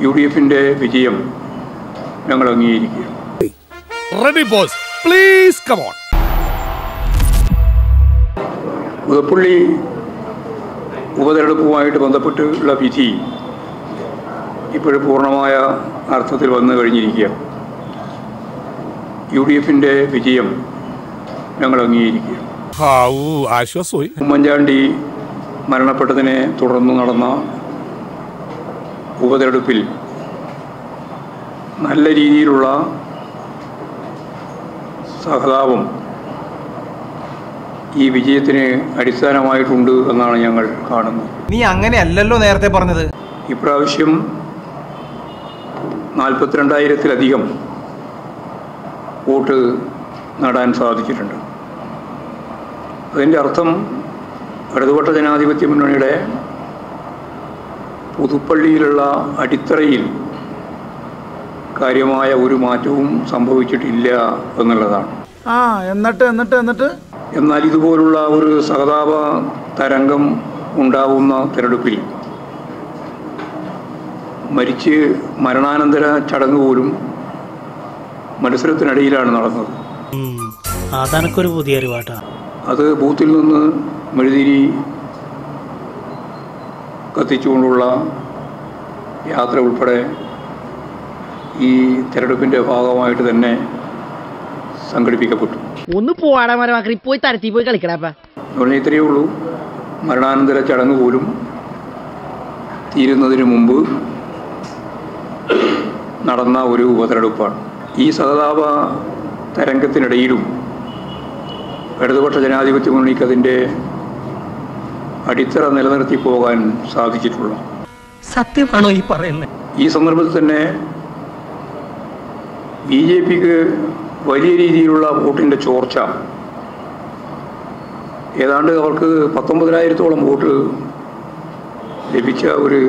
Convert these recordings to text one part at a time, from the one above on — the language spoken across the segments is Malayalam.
യു ഡി എഫിന്റെ വിജയം ഞങ്ങൾ അംഗീകരിക്കുകയാണ് ready boss please come on Puthuppally ഉപതെരഞ്ഞെടുപ്പുമായിട്ട് ബന്ധപ്പെട്ടുള്ള വിധി ഇപ്പോൾ പൂർണമായ അർത്ഥത്തിൽ വന്നു കഴിഞ്ഞിരിക്കുക. യു ഡി എഫിന്റെ വിജയം ഞങ്ങൾ അംഗീകരിക്കുക. ആശ്വാസമായി. ഉമ്മൻചാണ്ടി മരണപ്പെട്ടതിനെ തുടർന്ന് നടന്ന ഉപതെരഞ്ഞെടുപ്പിൽ നല്ല രീതിയിലുള്ള സഹതാപം ഈ വിജയത്തിന് അടിസ്ഥാനമായിട്ടുണ്ട് എന്നാണ് ഞങ്ങൾ കാണുന്നത്. നീ അങ്ങനെയല്ലല്ലോ നേരത്തെ പറഞ്ഞത്. ഇപ്രാവശ്യം നാൽപ്പത്തിരണ്ടായിരത്തിലധികം വോട്ട് നേടാൻ സാധിച്ചിട്ടുണ്ട്. അതിന്റെ അർത്ഥം ഇടതുപക്ഷ ജനാധിപത്യ മുന്നണിയുടെ പുതുപ്പള്ളിയിലുള്ള അടിത്തറയിൽ കാര്യമായ ഒരു മാറ്റവും സംഭവിച്ചിട്ടില്ല എന്നുള്ളതാണ്. ആ എന്നിട്ട് എന്നിട്ട് എന്നിട്ട്? എന്നാൽ ഇതുപോലുള്ള ഒരു സഹതാപ തരംഗം ഉണ്ടാവുന്ന തെരഞ്ഞെടുപ്പിൽ മരിച്ച് മരണാനന്തര ചടങ്ങ് പോലും മത്സരത്തിനിടയിലാണ് നടന്നത്. അതെനക്കൊരു പുതിയ അറിവാട്ടാണ് അത് ബൂത്തിൽ നിന്ന് മെഴുതിരി കത്തിച്ചുകൊണ്ടുള്ള യാത്ര ഉൾപ്പെടെ ഈ തെരഞ്ഞെടുപ്പിന്റെ ഭാഗമായിട്ട് തന്നെ സംഘടിപ്പിക്കപ്പെട്ടു. ഒന്ന് പോവാടാ മരമാക്കി പോയി തരത്തി പോയി കളിക്കടാപ്പ പറഞ്ഞാൽ ഇത്രയേ ഉള്ളൂ. മരണാനന്തര ചടങ്ങ് പോലും തീരുന്നതിന് മുമ്പ് നടന്ന ഒരു ഉപതെരഞ്ഞെടുപ്പാണ്. ഈ സഹതാപ തരംഗത്തിനിടയിലും ഇടതുപക്ഷ ജനാധിപത്യ മുന്നണിക്ക് അതിന്റെ അടിത്തറ നിലനിർത്തി പോകാൻ സാധിച്ചിട്ടുള്ളൂ. സത്യമാണോ ഈ പറയുന്നത്? ഈ സന്ദർഭത്തിൽ തന്നെ ബി ജെ പിക്ക് വലിയ രീതിയിലുള്ള വോട്ടിന്റെ ചോർച്ച. ഏതാണ്ട് അവർക്ക് പത്തൊമ്പതിനായിരത്തോളം വോട്ട് ലഭിച്ച ഒരു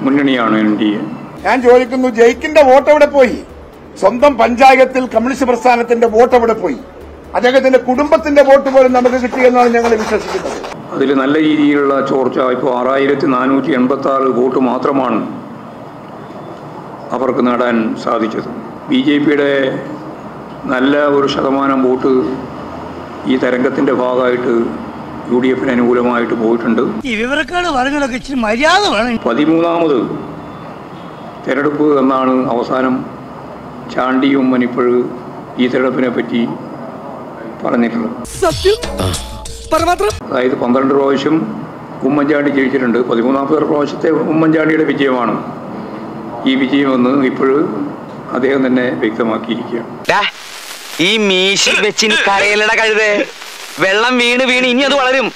മുന്നണിയാണ് എൻ ഡി എ. ഞാൻ ചോദിക്കുന്നു ജയിക്കിന്റെ വോട്ട് എവിടെ പോയി? സ്വന്തം പഞ്ചായത്തിൽ കമ്മ്യൂണിസ്റ്റ് പ്രസ്ഥാനത്തിന്റെ വോട്ട് എവിടെ പോയി? അദ്ദേഹത്തിന്റെ കുടുംബത്തിന്റെ വോട്ട് പോലും നമുക്ക് കിട്ടിയെന്നാണ് ഞങ്ങൾ വിശ്വസിക്കുന്നത്. അതിൽ നല്ല രീതിയിലുള്ള ചോർച്ച ഇപ്പോൾ ആറായിരത്തി നാനൂറ്റി എൺപത്തി ആറ് വോട്ട് മാത്രമാണ് അവർക്ക് നേടാൻ സാധിച്ചത്. ബി ജെ പിയുടെ നല്ല ഒരു ശതമാനം വോട്ട് ഈ തരംഗത്തിന്റെ ഭാഗമായിട്ട് യു ഡി എഫിന് അനുകൂലമായിട്ട് പോയിട്ടുണ്ട് പതിമൂന്നാമത് തെരഞ്ഞെടുപ്പ് എന്നാണ് അവസാനം ചാണ്ടിയും മനിപ്പഴ് ഈ തെരഞ്ഞെടുപ്പിനെ പറ്റി പറഞ്ഞിട്ടുള്ളത്. സത്യം? അതായത് പന്ത്രണ്ട് പ്രാവശ്യം ഉമ്മൻചാണ്ടി ജയിച്ചിട്ടുണ്ട്. പതിമൂന്നാമത്തെ പ്രാവശ്യത്തെ ഉമ്മൻചാണ്ടിയുടെ വിജയമാണ് ഈ വിജയമെന്ന് ഇപ്പോൾ അദ്ദേഹം തന്നെ വ്യക്തമാക്കിയിരിക്കുകയാണ്. ഈ മീശി വെച്ചിനി കരയിലട കഴുതേ. വെള്ളം വീണ് വീണ് ഇനി അത് വളരും.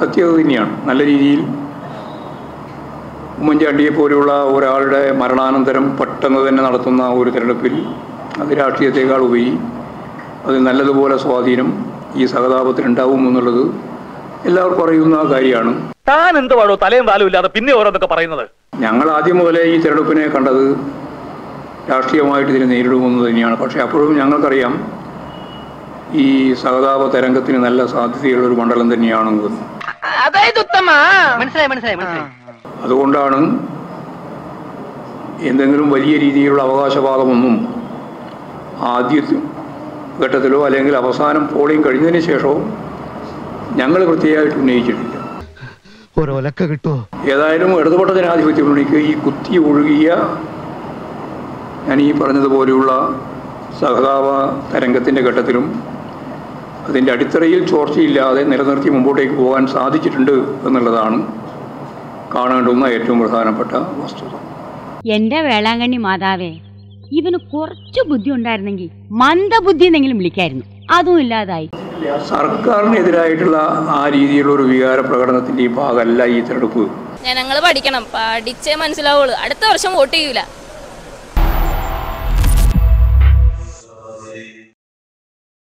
സത്യം അത് തന്നെയാണ്. നല്ല രീതിയിൽ ഉമ്മൻചാണ്ടിയെ പോലെയുള്ള ഒരാളുടെ മരണാനന്തരം പെട്ടെന്ന് തന്നെ നടത്തുന്ന ഒരു തിരഞ്ഞെടുപ്പിൽ അത് രാഷ്ട്രീയത്തെക്കാൾ ഉപരി അത് നല്ലതുപോലെ സ്വാധീനം ഈ സഹതാപത്തിനുണ്ടാവും എന്നുള്ളത് എല്ലാവർക്കും അറിയുന്ന കാര്യമാണ്. താൻ എന്ത് പാടോ തലയും താലും ഇല്ലാതെ പിന്നെ ഓരോന്നൊക്കെ പറയുന്നത്? ഞങ്ങൾ ആദ്യം മുതലേ ഈ തെരഞ്ഞെടുപ്പിനെ കണ്ടത് രാഷ്ട്രീയമായിട്ട് ഇതിനെ നേരിടുമെന്ന് തന്നെയാണ്. പക്ഷെ അപ്പോഴും ഞങ്ങൾക്കറിയാം ഈ സഹതാപ തരംഗത്തിന് നല്ല സാധ്യതയുള്ള ഒരു മണ്ഡലം മനസ്സിലായി അതുകൊണ്ടാണ് എന്തെങ്കിലും വലിയ രീതിയിലുള്ള അവകാശവാദമൊന്നും ആദ്യ ഘട്ടത്തിലോ അല്ലെങ്കിൽ അവസാനം പോളിംഗ് കഴിഞ്ഞതിന് ശേഷവും ഞങ്ങൾ പ്രത്യേകമായിട്ട് ഉന്നയിച്ചിട്ടില്ല. ഒരൊലക്ക കിട്ടുമോ ഏതായാലും ഇടതുപക്ഷ ജനാധിപത്യ മുന്നണിക്ക് ഈ കുത്തി ഒഴുകിയ ഞാൻ ഈ പറഞ്ഞതുപോലെയുള്ള സഹതാപ തരംഗത്തിന്റെ ഘട്ടത്തിലും അതിന്റെ അടിത്തറയിൽ ചോർച്ചയില്ലാതെ നിലനിർത്തി മുമ്പോട്ടേക്ക് പോകാൻ സാധിച്ചിട്ടുണ്ട് എന്നുള്ളതാണ് കാണേണ്ടുന്ന ഏറ്റവും പ്രധാനപ്പെട്ട വസ്തുത. എന്റെ വേളാങ്കണ്ണി മാതാവേ ഇവന് കുറച്ചു ബുദ്ധി ഉണ്ടായിരുന്നെങ്കിൽ മന്ദബുദ്ധി എന്നെങ്കിലും വിളിക്കായിരുന്നു. അതും ഇല്ലാതായി. സർക്കാരിനെതിരായിട്ടുള്ള ആ രീതിയിലുള്ള ഒരു വികാര പ്രകടനത്തിന്റെ ഈ ഭാഗമല്ല ഈ തെരഞ്ഞെടുപ്പ്. ജനങ്ങൾ പഠിക്കണം പഠിച്ചേ മനസ്സിലാവുള്ളൂ. അടുത്ത വർഷം വോട്ട് ചെയ്യൂല.